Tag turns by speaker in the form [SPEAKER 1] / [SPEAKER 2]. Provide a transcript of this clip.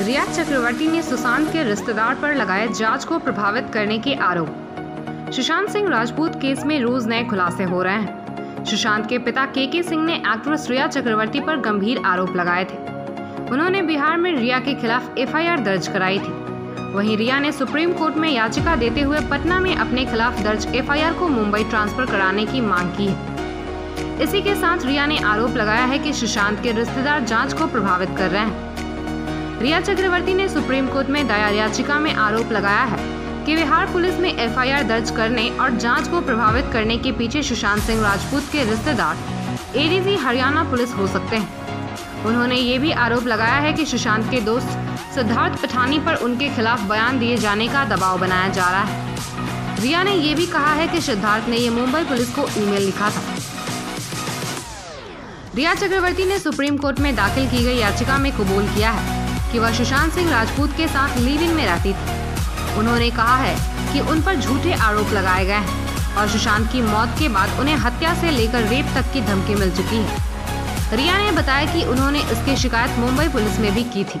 [SPEAKER 1] रिया चक्रवर्ती ने सुशांत के रिश्तेदार पर लगाए जाँच को प्रभावित करने के आरोप। सुशांत सिंह राजपूत केस में रोज नए खुलासे हो रहे हैं। सुशांत के पिता के के सिंह ने एक्ट्रेस रिया चक्रवर्ती पर गंभीर आरोप लगाए थे। उन्होंने बिहार में रिया के खिलाफ एफआईआर दर्ज कराई थी। वहीं रिया ने सुप्रीम कोर्ट में याचिका देते हुए पटना में अपने खिलाफ दर्ज एफआईआर को मुंबई ट्रांसफ़र कराने की मांग की है। इसी के साथ रिया ने आरोप लगाया है कि सुशांत के रिश्तेदार जाँच को प्रभावित कर रहे हैं। रिया चक्रवर्ती ने सुप्रीम कोर्ट में दायर याचिका में आरोप लगाया है कि बिहार पुलिस में एफआईआर दर्ज करने और जाँच को प्रभावित करने के पीछे सुशांत सिंह राजपूत के रिश्तेदार एडीजी हरियाणा पुलिस हो सकते हैं। उन्होंने ये भी आरोप लगाया है कि सुशांत के दोस्त सिद्धार्थ पठानी पर उनके खिलाफ बयान दिए जाने का दबाव बनाया जा रहा है। रिया ने यह भी कहा है कि सिद्धार्थ ने ये मुंबई पुलिस को ईमेल लिखा था। रिया चक्रवर्ती ने सुप्रीम कोर्ट में दाखिल की गई याचिका में कबूल किया है। कि वह सुशांत सिंह राजपूत के साथ लिव में रहती थी। उन्होंने कहा है कि उन पर झूठे आरोप लगाए गए हैं और सुशांत की मौत के बाद उन्हें हत्या से लेकर रेप तक की धमकी मिल चुकी है। रिया ने बताया कि उन्होंने इसकी शिकायत मुंबई पुलिस में भी की थी।